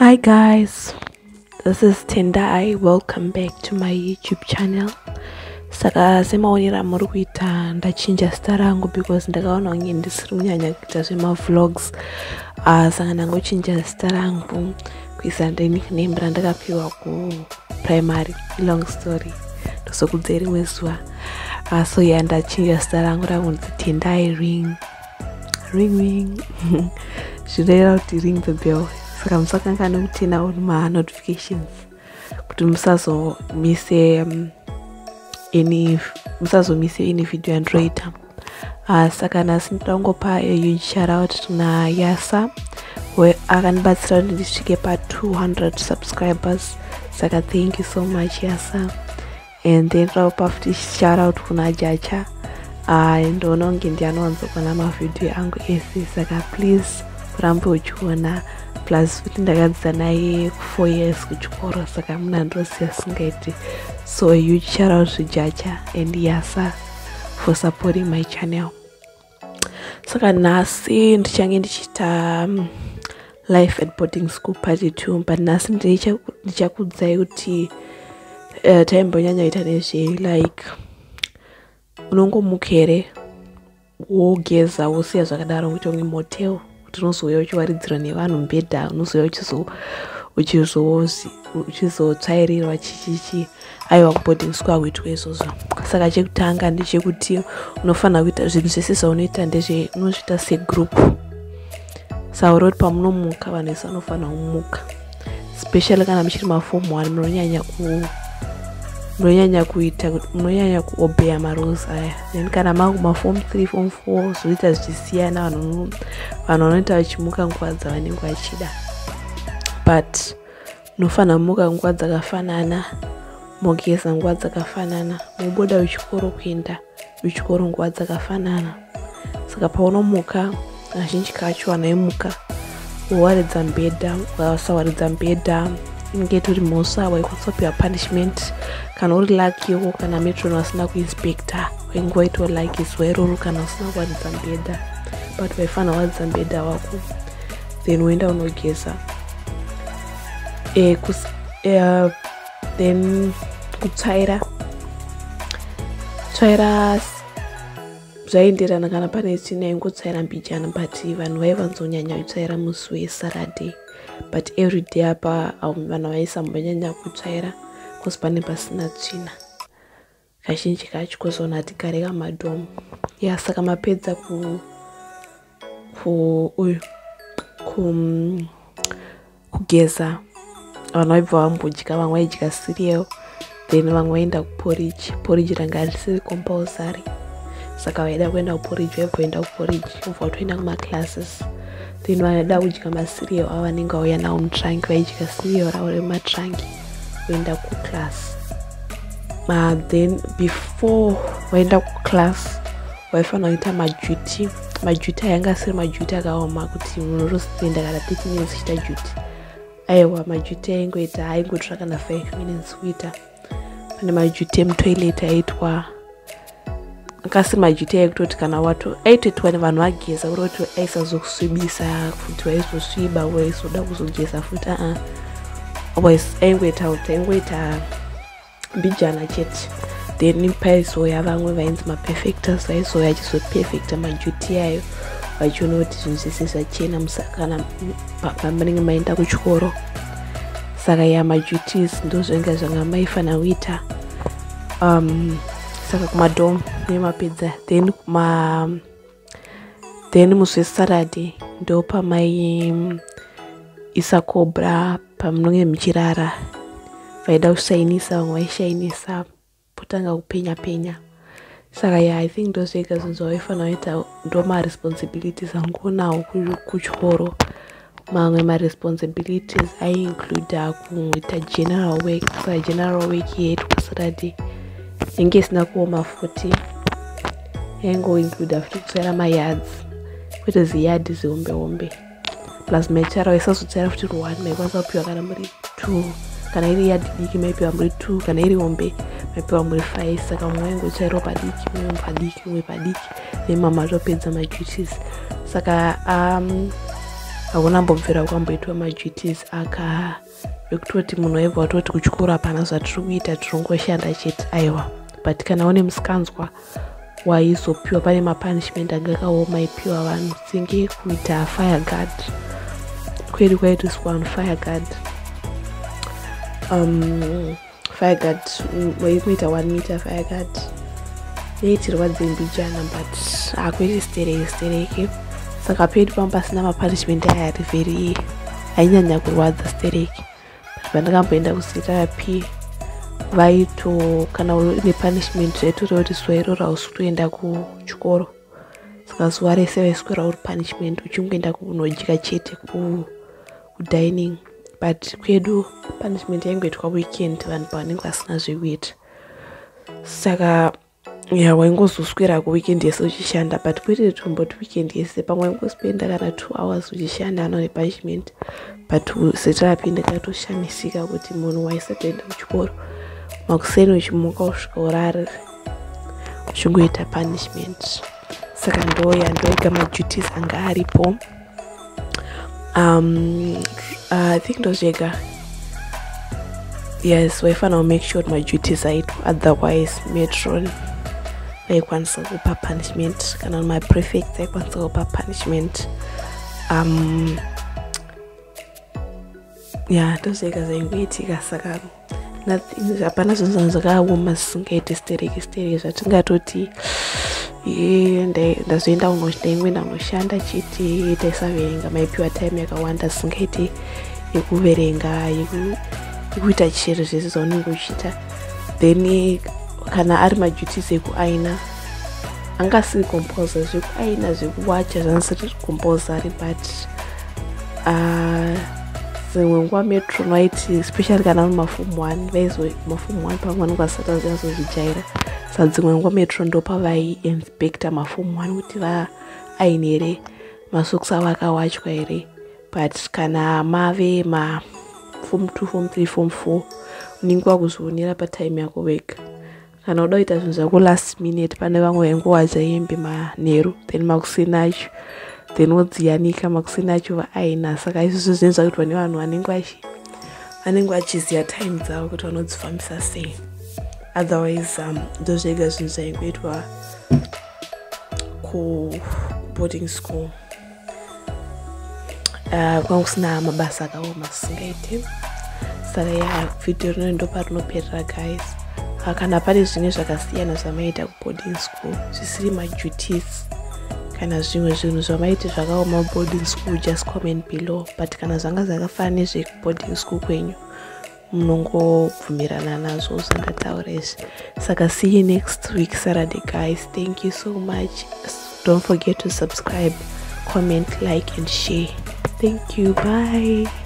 Hi guys, this is Tendai. Welcome back to my YouTube channel. Saka semaonera muri kuita ndachinja zita rangu because ndakaona kunge ndisiri kunyanya kuita zvemavlogs. Uh, saka ndangochinja zita rangu kuisa nickname randakapiwa kuprimary long story. Ndozokudze rimwe zuva uh, so ya ndachinja zita rangu rakunzi tendai ring. Ring ring. Zvinoreva kuti ring the bell saka musakangana kutena uri manotifications kuti musazomise um, any musazomise any video yandiroita uh, saka nhasi ndoda kungopa huge shoutout nayasa akandibatsira kuti ndisvike pa200 subscribers. Saka thank you so much yasa. And then ndaupa futi shoutout kuna jacha. Uh, ndoona kunge ndianowanzokona mavhidhiyo angu ese. Saka please urambe uchiona plus futi ndakadzidza naye four years kuchikoro saka muna ndosiya singaiti so huge shoutout to jacha and yasa for supporting my channel. Saka nhasi ndichange ndichiita um, life at boarding school party two but nhasi ndichakudzai kuti uh, taimbonyanya ita nezve like unongomuka here wogeza wosiya zvakadaro kuti unge motel kuti unozouya uchiwaridzirwa nevanhu mubhedha unozouya uchizotsvairirwa chichichi aiwa kuboarding school akuitwa izvozvo. Saka chekutanga ndechekuti unofanira kuita zvinhu zvese zvaunoita ndezve unozviita segroup. Kuti pamunomuka vanhu vese vanofanira kumuka. Especially kana muchiri mafom one munonyanya ku munonyanya kuita munonyanya kuobeya marules aya. Then kana makumafom three fom four zvoita zvichisiyana vanhu vanoita vachimuka nguva dzavanenge vachida. But unofanira kumuka nguva dzakafanana mogeza nguva dzakafanana mobuda uchikoro kuenda uchikoro nguva dzakafanana. Saka paunomuka kazhinji kacho vanhu vaimuka wowaridza mubhedha ukasawaridza mubhedha inenge itori mhosva waikwanisa punishment. Kana uri lakiwo kana metron vasina kuinspecta wainge waitawo laki zuva iroro kana usina kuwaridza mubhedha but waifanira kuwaridza mubhedha wako then woenda unogeza e, kus, e, then kutsvaira tsvaira zvaenderana kana pane china ingotsvaira mbijana but vanhu vaivanzonyanya kutsvaira musi wesaturday but every day apa vanhu vaisambonyanya kutsvaira bcause pane pasina tsvina. Kazhinji kacho kozona hatigareka madhomu ya saka mapedza ku ku uyu ku kugeza vanhu vaibva vambodya vamwe vaidya cereal then vamwe vaenda kuporigi porigi ranga harisiri compulsory. Saka vaida kuenda kuporigi vaibva vaenda kuporigi ubva watoenda kumaclasses then vaida kudya macerial avo vanenge vauya nawo mutrangi vaidya cereal ravo rematrangi voenda kuclass. Then before waenda kuclass waifanira kuita majuti. Majuti ayanga asiri majuti akaoma kuti munhu urosipenda kana 30 minutes chita juti. Aiwa majuti aingoita aingotora kana 5 minutes kuita. Pane majuti emutoilet aitwa akasiri majuti aikutoti kana wato aitoitwa nevanhu vageza uri kuti aisazokusvibisa kuti waizosviba waizoda kuzogeza futi aa. Aingoita kuti aingoita mbijana chete. Then paizoya vamwe vainzi maperfectors vaizoya achizopefecta majuti ayo vachiona kuti zvinhu zvese zvachena kana pamunenge maenda kuchikoro. Saka ya majutis ndo zvainga zvanga maifanira kuita um, saka kumadhom nemapedza then kuma then musi wesaturday ndo pamai isa cobra pamunenge muchirara. Vaida kushainisa vamwe vaishainisa potanga kupenya penya. Saka ya i think ndo zvega zvinhu zvavaifanira kuita ndo maresponsibilities angoonawo kuchikoro. Mamwe maresponsibilities aiincluda kuita general work saka general work yaitwa saturday inge isina kuoma futi yaingoincluda futi kutsvaira mayads kwete ziyadhi zihombe hombe plus maitsvaira waisazotsvaira futi rwani maikwanisa kupiwa kana muri two kana iri yadhi diki maipiwa muri two kana iri hombe maipiwa muri five. Saka mumwe waingotsvairawo padiki mumwe padiki mumwe padiki then mama atopedza maduties. Saka um, hakuna mbobvira kwamboitwa maduties. Aka ekutoti munhu waibva watoti kuchikoro hapana zvatiri kuita tirongoshanda chete. Aiwa but kana une musikanzwa waizopiwa pane mapunishment anga akaoma ipiwa vanhu. Senge kuita fire guard. Kwedu kwaitiswa on fire guard. Um, fire guard waikuita one meter fire guard. Yaitirwa dzembijana but hakuiti stereki stereki saka pedu pamba pasina mapunishment aya ari very ainyanya kurwadza stereki but pandakamboenda kusitarapi vaito kana une punishment zvaitoreva kuti zuva iroro hausi kutoenda kuchikoro. Saka zuva rese vaiswera uri punishment uchingoenda kunodya chete kudining but kwedu punishment yaingoitwa weekend vanhu pavanenge vasina zvekuita. Saka ya waingozoswera kuweekend yese uchishanda but kwete tomboti weekend yese pamwe waingospenda kana two hours uchishanda ano nepunishment but setarapi ndakatoshamisika kuti munhu waisatoenda kuchikoro makuseni uchimuka usvika urari uchingoita punishment. Saka ndoya ndoega maduties anga aripo. Um, uh, i think ndozvega yes waifanira kumake sure kuti maduties aitwa otherwise metron vaikwanisa kupa punishment. Kana maprefect aikwanisa kupa punishment. Um, ya ndozvega zvaingoitika saka hapana zvinhu zvanhu zvakaoma zvisingaiti stereki stereki zvatingatoti ndazoenda ndaingoenda kunoshanda chete taisaverenga maipiwa time yakawanda zvisingaiti yekuverenga yekuita chero zvese zvaunenge uchiita. Then kana ari maduties ekuaina anga asiri compulsory zvekuaina zvekuwacha zvanisiri compulsory but uh, dzimwe nguva metro noiti especially kana uri mafomu one vaizo mafomu one pamwe vanenge vasati vazozvijaira. Sa dzimwe nguva metro ndopavaiinspecta mafomu one kuti vaaini here masokisi avo akawachwa here. But kana mave mafomu two fomu three fomu four unenge wakuzvionera patime yako wega. Kana uda kuita zvinhu zvako last minute pane vamwe vaingowadza hembe manheru then makuseni acho then wodziyanika makuseni acho vaaina saka izvozvo zvinoita kuti vane vanhu vanenge vachiziva time dzavo kuti vanodzifambisa sei otherwise ndo zvega zvinhu zvaingoitwa kuboarding school. Uh, kwanga kusina mabasa akaoma zvisingaiti saka ya vhidhiyo rino ndo parinoperera guys. Kana pane zvimwe zvakasiyana zvamaita kuboarding school. Zvisiri maduties kana zvimwe zvinhu zvamaiti zvakaoma boarding school just comment below but kana zvanga zvakafana nezveboarding school kwenyu munongobvumirana nazvo zvandataura izvi. Saka see you next week saturday guys. Thank you so much. Don't forget to subscribe comment like and share. Thank you. Bye